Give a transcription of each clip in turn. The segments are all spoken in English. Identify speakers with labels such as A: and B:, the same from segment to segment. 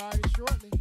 A: started shortly.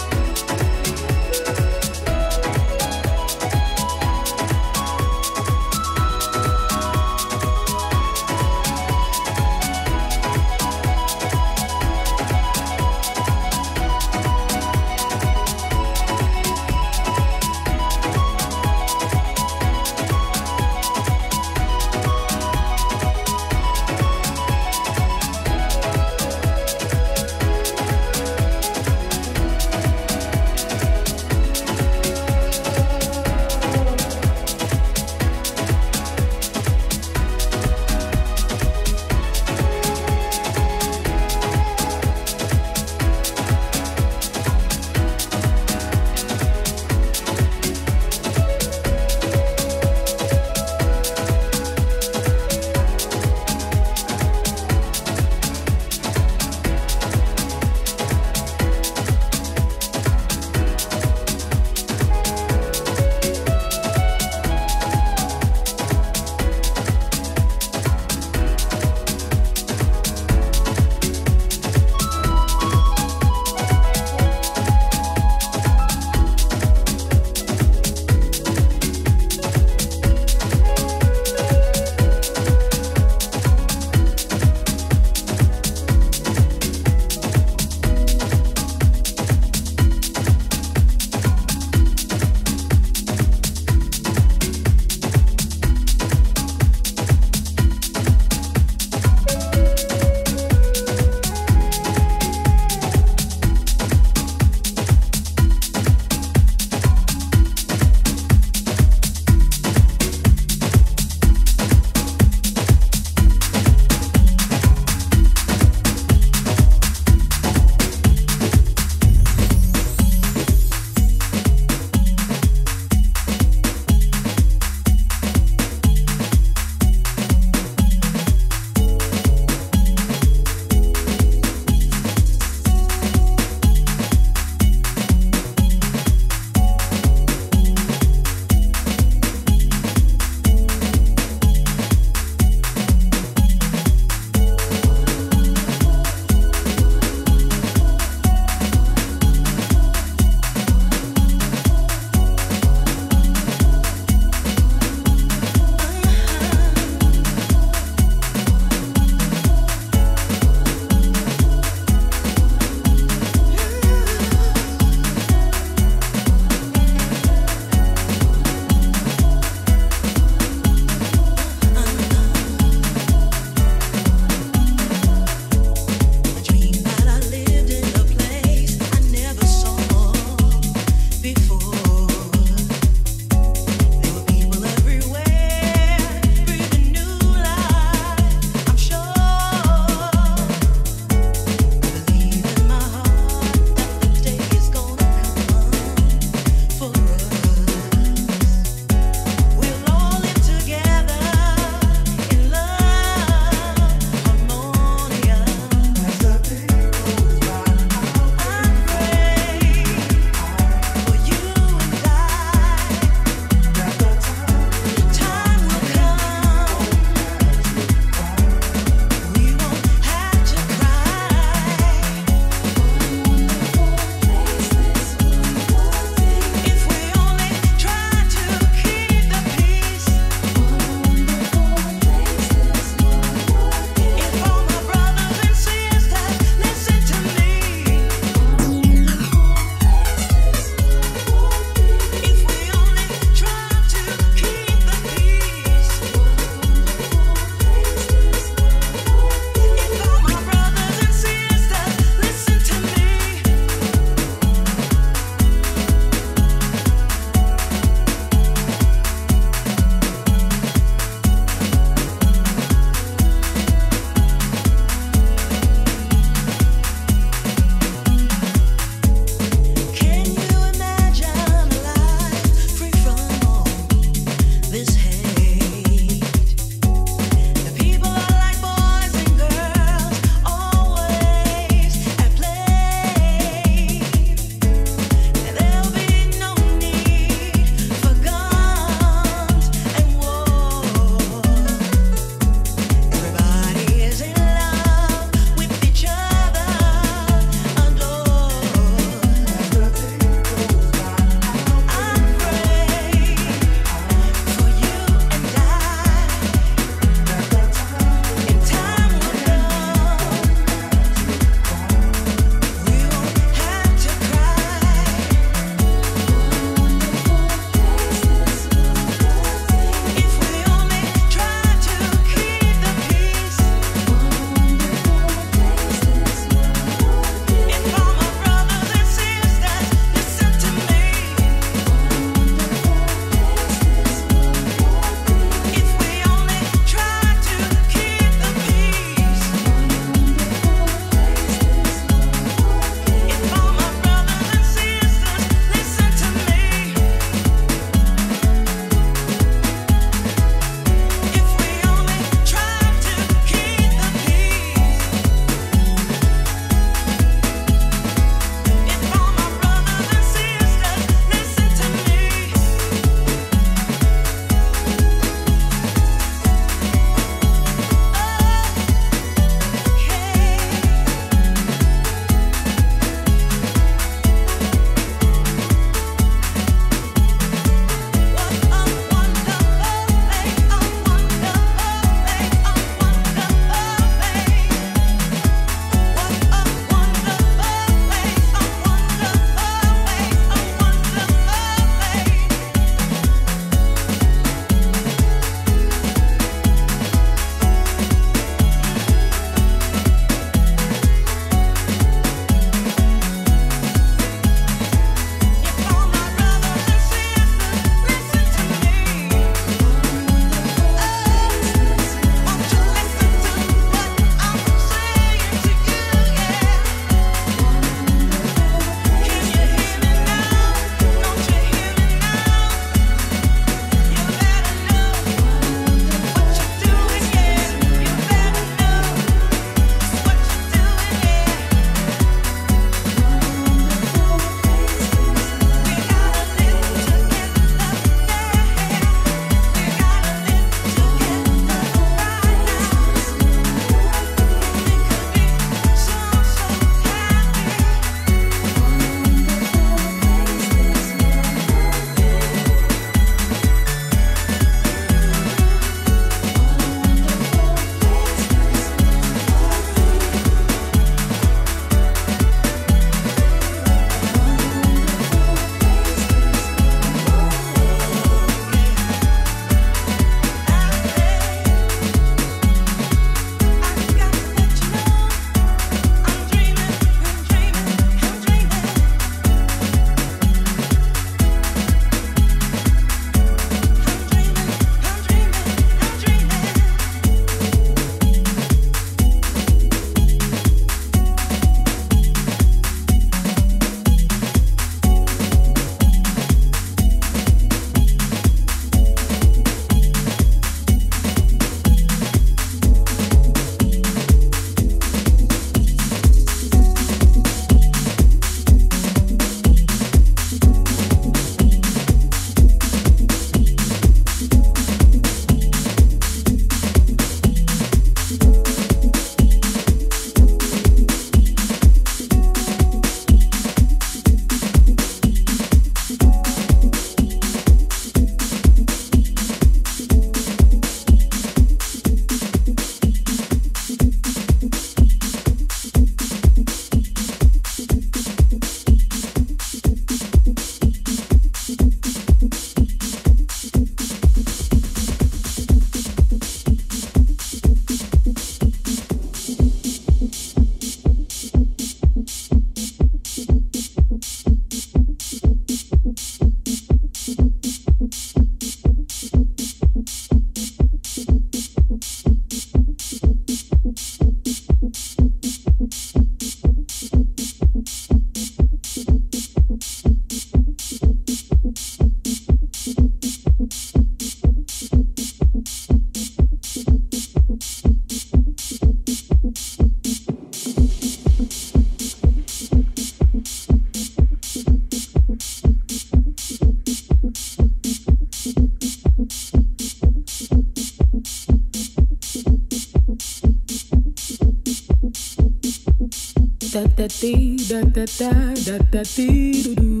B: Da da dee da da da da da dee do do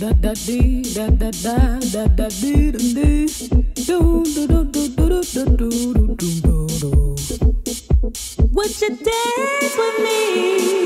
B: da da dee da da da da da dee do dee do do do do do do do do do do do Would you dance with me?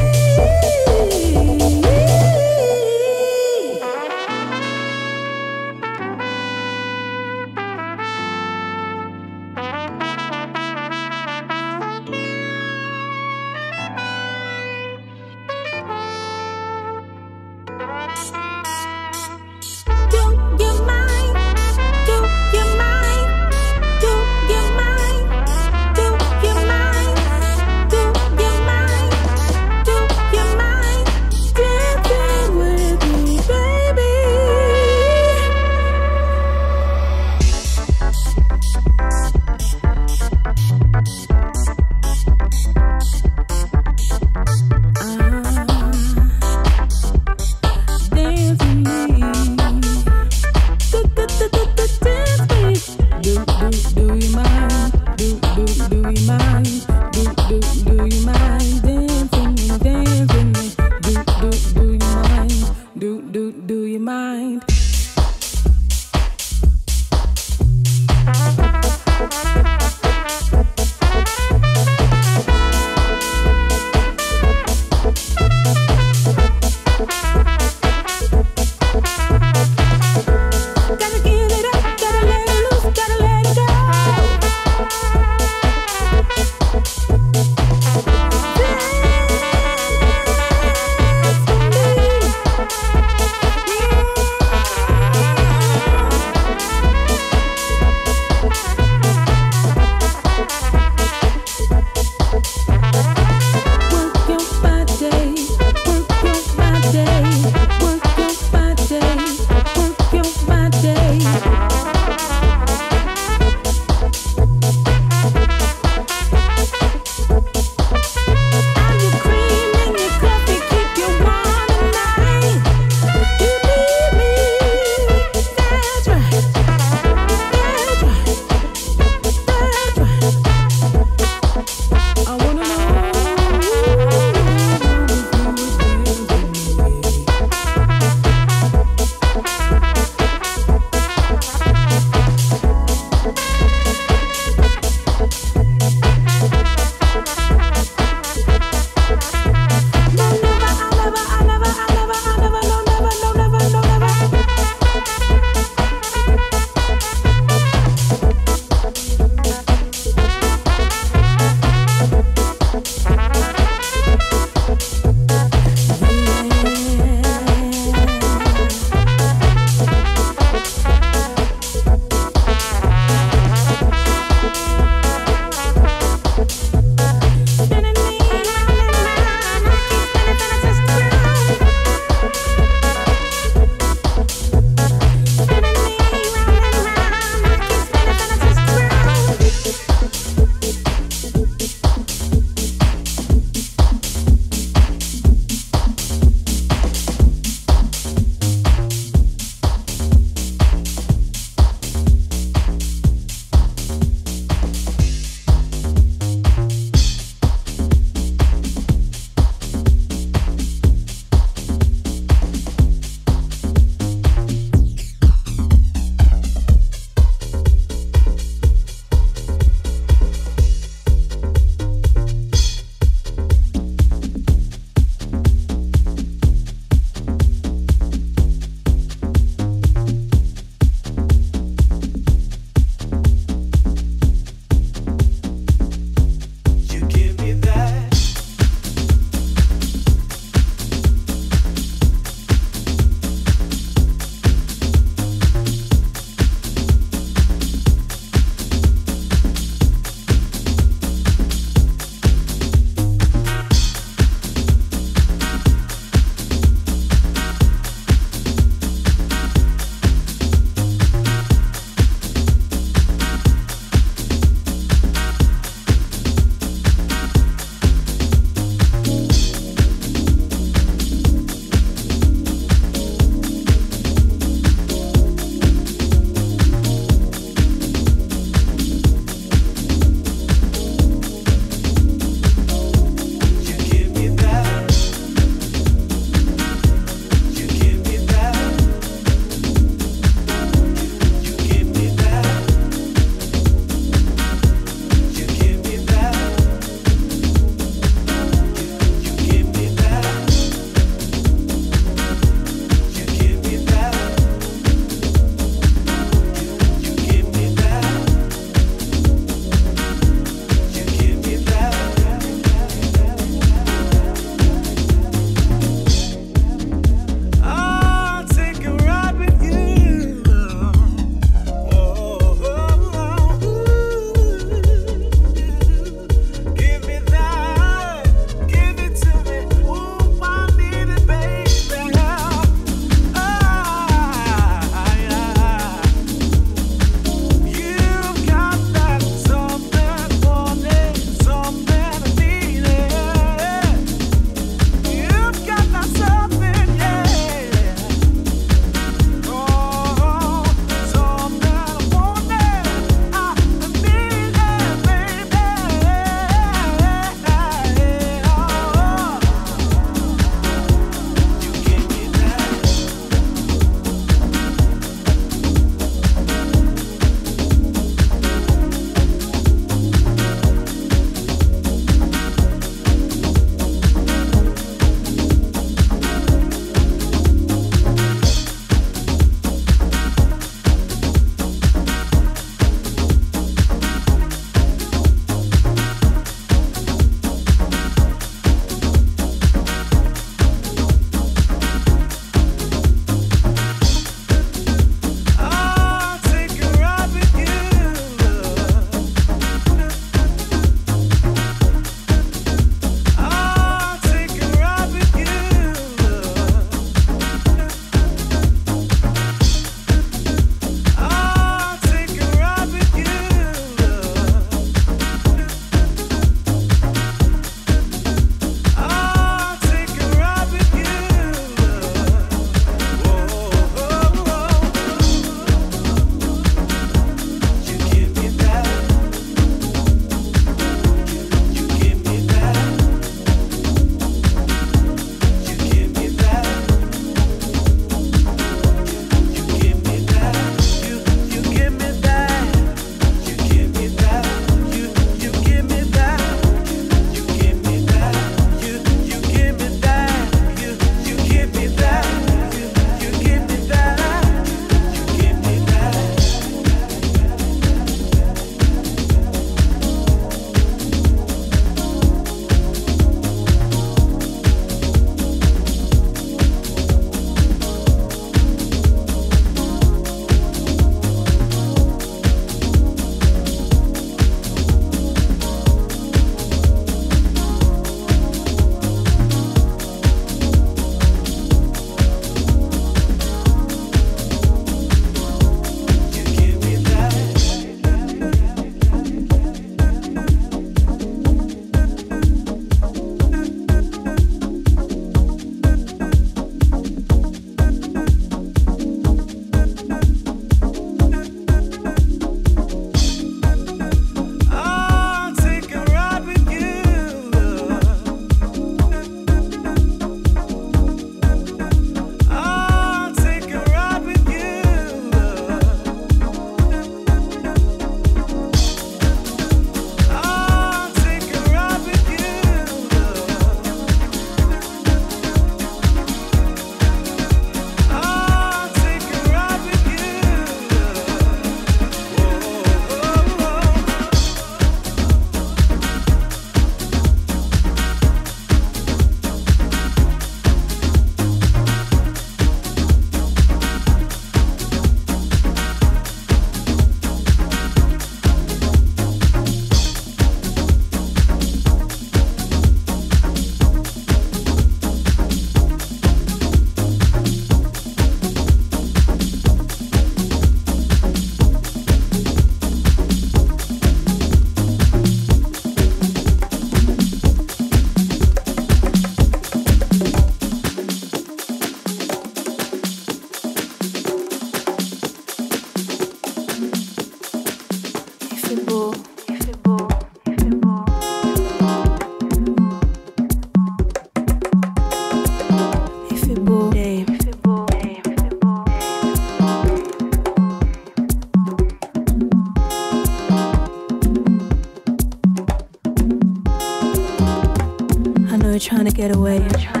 C: trying to get away.